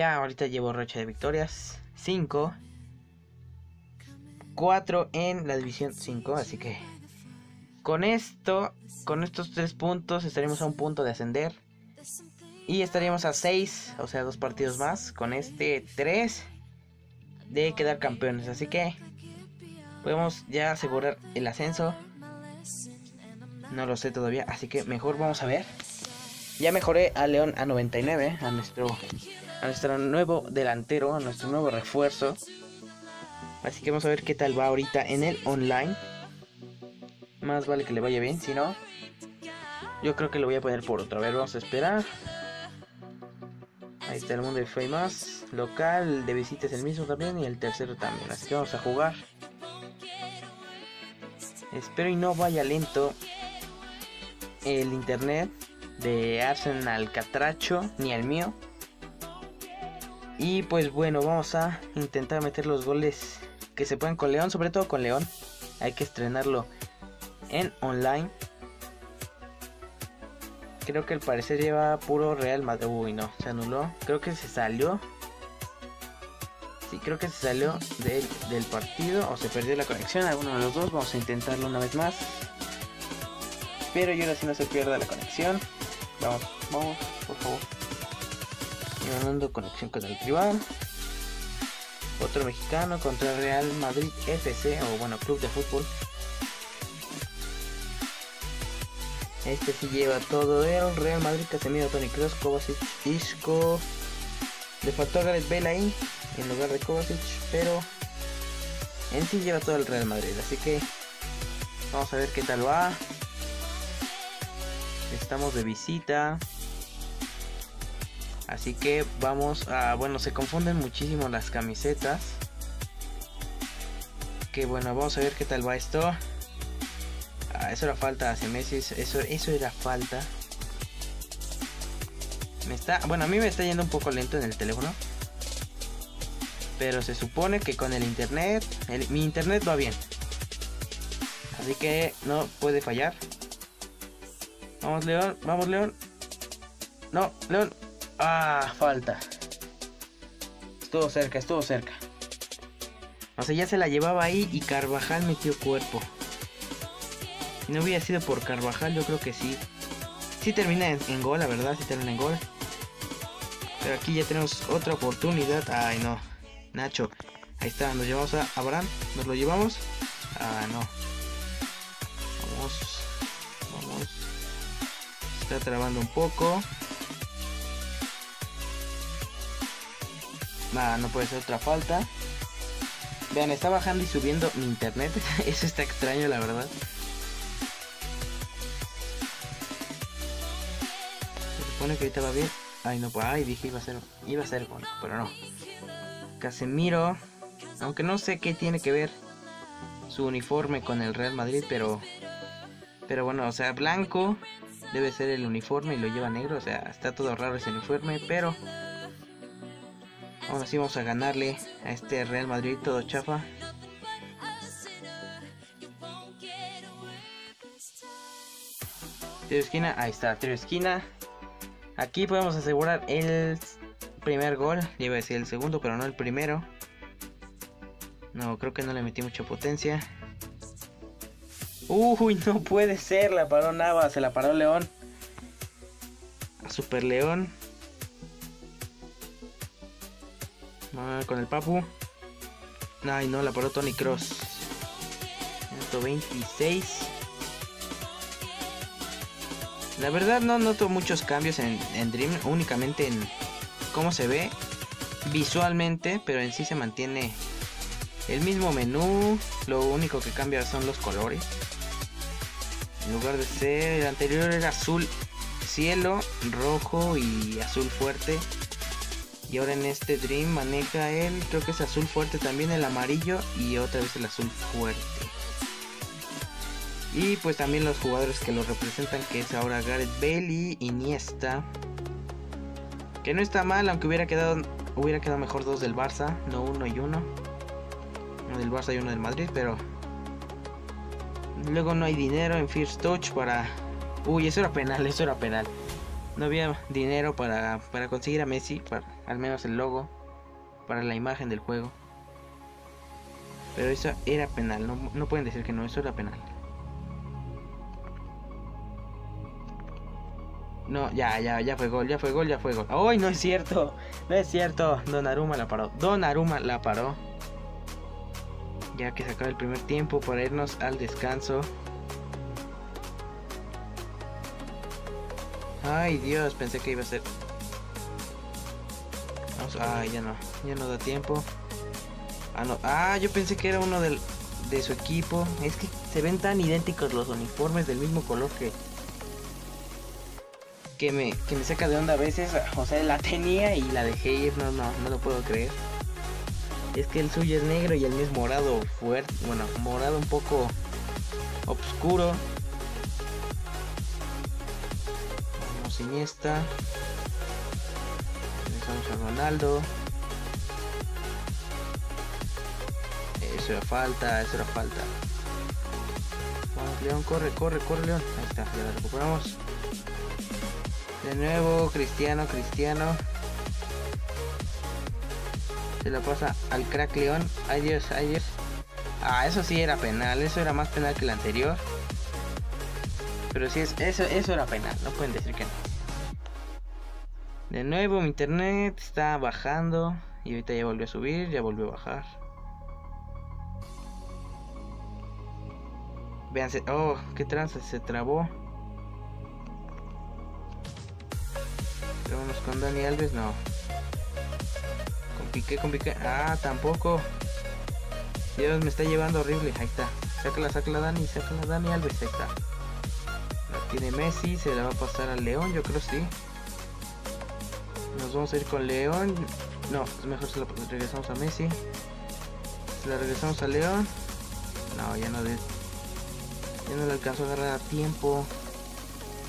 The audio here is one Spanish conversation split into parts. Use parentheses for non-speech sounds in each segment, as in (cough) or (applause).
ya ahorita llevo racha de victorias. 5. 4 en la división 5. Así que con esto, con estos 3 puntos, estaremos a un punto de ascender. Y estaríamos a 6, o sea, dos partidos más. Con este 3 de quedar campeones. Así que podemos ya asegurar el ascenso. No lo sé todavía, así que mejor vamos a ver. Ya mejoré a León a 99, a nuestro, a nuestro nuevo delantero, a nuestro nuevo refuerzo. Así que vamos a ver qué tal va ahorita en el online. Más vale que le vaya bien, si no, yo creo que lo voy a poner por otra vez. Vamos a esperar. Ahí está el mundo de Famous. Local, de visita es el mismo también. Y el tercero también. Así que vamos a jugar. Espero y no vaya lento el internet de Arsenal Catracho ni el mío. Y pues bueno, vamos a intentar meter los goles que se pueden con León, sobre todo con León. Hay que estrenarlo en online. Creo que el parecer lleva puro Real Madrid. Uy, no, se anuló. Creo que se salió. Sí, creo que se salió del, del partido o se perdió la conexión. Alguno de los dos. Vamos a intentarlo una vez más. Pero yo ahora si no se pierda la conexión. Vamos, vamos, por favor. Y mandando conexión con el rival. Otro mexicano contra Real Madrid FC o bueno, Club de Fútbol. Este sí lleva todo el Real Madrid, Casemiro, Tony Kroos, Kovacic, Isco. Le faltó a Gareth Bale ahí en lugar de Kovacic, pero en sí lleva todo el Real Madrid, así que vamos a ver qué tal va. Estamos de visita. Así que vamos a... Bueno, se confunden muchísimo las camisetas. Que bueno, vamos a ver qué tal va esto. Ah, eso era falta hace meses. Eso, eso era falta. Me está... Bueno, a mí me está yendo un poco lento en el teléfono. Pero se supone que con el internet... mi internet va bien. Así que no puede fallar. Vamos, León. Vamos, León. No, León. Ah, falta. Estuvo cerca, estuvo cerca. O sea, ya se la llevaba ahí y Carvajal metió cuerpo. Si no hubiera sido por Carvajal, yo creo que sí. Sí termina en, gol, la verdad, sí termina en gol. Pero aquí ya tenemos otra oportunidad. Ay, no. Nacho. Ahí está, nos llevamos a Abraham. Nos lo llevamos. Ah, no. Vamos. Vamos. Está trabando un poco. No puede ser otra falta. Vean, está bajando y subiendo mi internet. (laughs) Eso está extraño, la verdad. Se supone que ahorita va bien. Ay, no, pues, ay, dije iba a ser, iba a ser bueno, pero no. Casemiro, aunque no sé qué tiene que ver su uniforme con el Real Madrid, pero, pero bueno, o sea, blanco debe ser el uniforme y lo lleva negro, o sea, está todo raro ese uniforme, pero Aún así vamos a ganarle a este Real Madrid todo chafa. Tiro esquina, ahí está, tiro esquina. Aquí podemos asegurar el primer gol. Iba a decir el segundo, pero no el primero. No, creo que no le metí mucha potencia. Uy, no puede ser. La paró Nava, se la paró León. Super León. Con el Papu. Ay, no, la paró Tony Cross. 126. La verdad no noto muchos cambios en, Dream, únicamente en cómo se ve visualmente, pero en sí se mantiene el mismo menú. Lo único que cambia son los colores. En lugar de ser el anterior era azul cielo, rojo y azul fuerte. Y ahora en este Dream maneja el, creo que es azul fuerte también, el amarillo y otra vez el azul fuerte. Y pues también los jugadores que lo representan, que es ahora Gareth Bale y Iniesta. Que no está mal, aunque hubiera quedado, hubiera quedado mejor dos del Barça, no uno y uno. Uno del Barça y uno del Madrid, pero... Luego no hay dinero en First Touch para... Uy, eso era penal, (laughs) eso era penal. No había dinero para, para conseguir a Messi, al menos el logo, para la imagen del juego. Pero eso era penal, no, no pueden decir que no, eso era penal. No, ya, ya, ya fue gol, ya fue gol, ya fue gol. ¡Ay, no es (laughs) cierto! No es cierto. Don Aruma la paró. Don Aruma la paró. Ya que se acaba el primer tiempo para irnos al descanso. Ay, Dios, pensé que iba a ser. Vamos, ay, ya no, ya no da tiempo. Ah, no. Ah, yo pensé que era uno del, de su equipo. Es que se ven tan idénticos los uniformes del mismo color que que me, que me saca de onda a veces. O sea, la tenía y la dejé ir. No, no, no lo puedo creer. Es que el suyo es negro y el mío es morado fuerte. Bueno, morado un poco oscuro. Vamos Iniesta. A Ronaldo. Eso era falta, eso era falta. Vamos, León, corre, corre, corre, León. Ahí está, ya recuperamos. De nuevo, Cristiano, Cristiano. Se la pasa al crack León. Ay Dios. Ah, eso sí era penal. Eso era más penal que el anterior. Pero sí, es, eso, eso era penal. No pueden decir que no. De nuevo, mi internet está bajando. Y ahorita ya volvió a subir, ya volvió a bajar. Véanse. Oh, qué tranza, se trabó. Vámonos con Dani Alves, no. Con Piqué, con Piqué. Ah, tampoco. Dios, me está llevando horrible. Ahí está. Sácala, sácala Dani, sácala Dani Alves. Ahí está. La tiene Messi, se la va a pasar al León, yo creo sí. Nos vamos a ir con León. No, es mejor se la regresamos a Messi. Se la regresamos a León. No, ya no de... Ya no le alcanzó a agarrar a tiempo.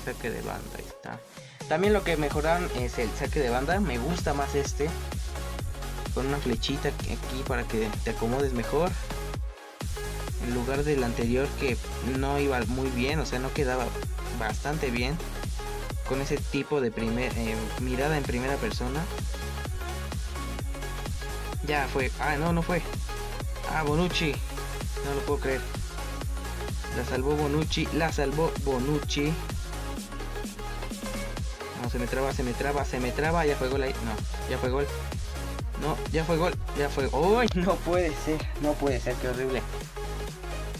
Saque de banda, ahí está. También lo que mejoraron es el saque de banda. Me gusta más este. Con una flechita aquí para que te acomodes mejor. En lugar del anterior que no iba muy bien. O sea, no quedaba bastante bien. Con ese tipo de primer, eh, mirada en primera persona. Ya fue. Ah, no, no fue. Ah, Bonucci. No lo puedo creer. La salvó Bonucci. La salvó Bonucci. No, se me traba, se me traba, se me traba. Ya fue gol ahí. No, ya fue gol. No, ya fue gol. Ya fue. ¡Uy! (laughs) No puede ser. No puede ser. Qué horrible.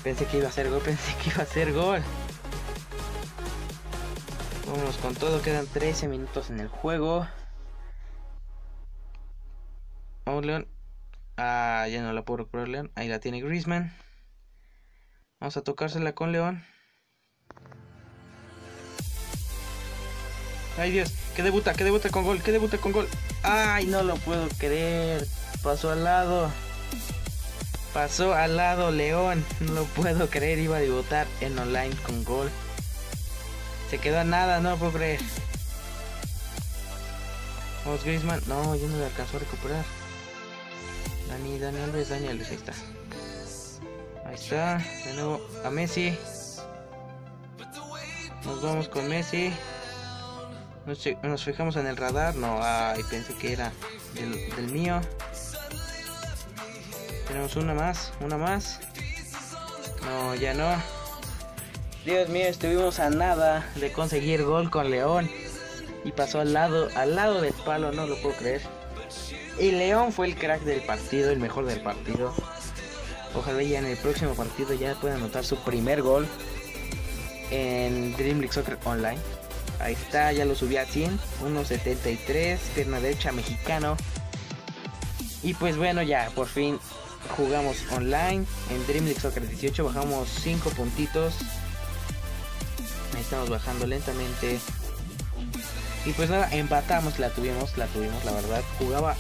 Pensé que iba a ser gol. (laughs) Pensé que iba a ser gol. Vámonos con todo. Quedan 13 minutos en el juego. Vamos, León. Ah, ya no la puedo recuperar, León. Ahí la tiene Griezmann. Vamos a tocársela con León. Ay Dios, que debuta, que debuta con gol, que debuta con gol. Ay, no lo puedo creer. Pasó al lado. Pasó al lado León. No lo puedo creer. Iba a debutar en online con gol. Se quedó a nada, no lo puedo creer. Vamos Griezmann. No, yo no le alcanzó a recuperar. Dani, Dani Alves, Dani Alves, ahí está. Ahí está. De nuevo a Messi. Nos vamos con Messi. Nos, fijamos en el radar. No, ay, pensé que era del, mío. Tenemos una más, una más. No, ya no. Dios mío, estuvimos a nada de conseguir gol con León. Y pasó al lado, al lado del palo, no lo puedo creer. Y León fue el crack del partido, el mejor del partido. Ojalá ya en el próximo partido ya pueda anotar su primer gol en Dream League Soccer Online. Ahí está, ya lo subí a 100. 1.73, pierna derecha mexicano. Y pues bueno, ya por fin jugamos online en Dream League Soccer 18. Bajamos 5 puntitos. Estamos bajando lentamente. Y pues nada, empatamos, la tuvimos, la tuvimos, la verdad. Jugaba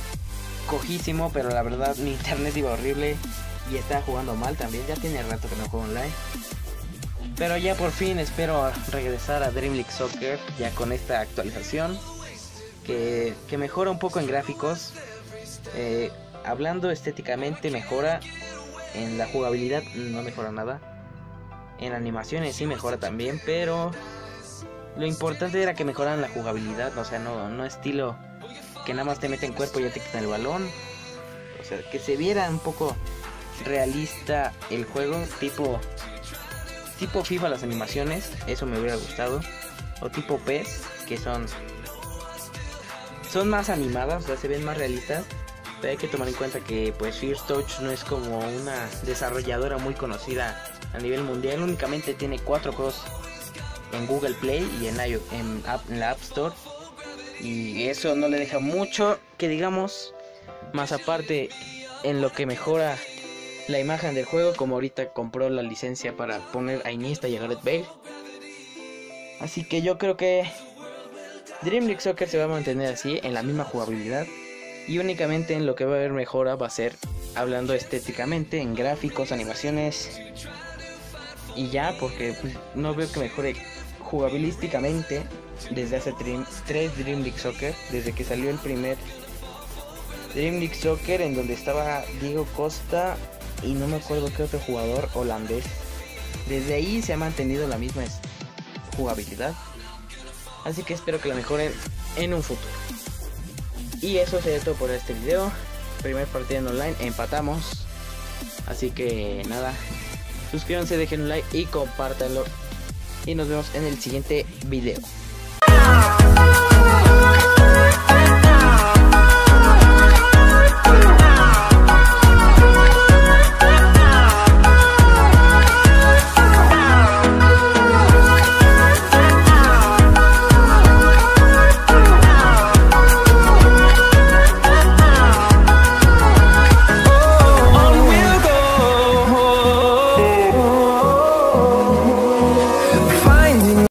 cojísimo, pero la verdad mi internet iba horrible. Y estaba jugando mal también. Ya tiene rato que no juego online. Pero ya por fin espero regresar a Dream League Soccer ya con esta actualización que, mejora un poco en gráficos. Eh, hablando estéticamente mejora. En la jugabilidad no mejora nada. En animaciones sí mejora también, pero lo importante era que mejoran la jugabilidad, o sea, no, no estilo que nada más te meten cuerpo y ya te quitan el balón. O sea, que se viera un poco realista el juego, tipo tipo FIFA las animaciones, eso me hubiera gustado. O tipo PES, que son son más animadas, o sea, se ven más realistas. Pero hay que tomar en cuenta que pues First Touch no es como una desarrolladora muy conocida a nivel mundial, únicamente tiene cuatro juegos en Google Play y en, la App Store. Y eso no le deja mucho que digamos. Más aparte, en lo que mejora la imagen del juego, como ahorita compró la licencia para poner a Iniesta y a Gareth Bale. Así que yo creo que Dream League Soccer se va a mantener así, en la misma jugabilidad. Y únicamente en lo que va a haber mejora va a ser hablando estéticamente, en gráficos, animaciones. Y ya, porque pues, no veo que mejore jugabilísticamente desde hace tres Dream League Soccer, desde que salió el primer Dream League Soccer en donde estaba Diego Costa y no me acuerdo qué otro jugador holandés. Desde ahí se ha mantenido la misma jugabilidad. Así que espero que la mejoren en un futuro. Y eso sería todo por este video. Primer partido en online, empatamos. Así que nada, suscríbanse, dejen un like y compártanlo. Y nos vemos en el siguiente video.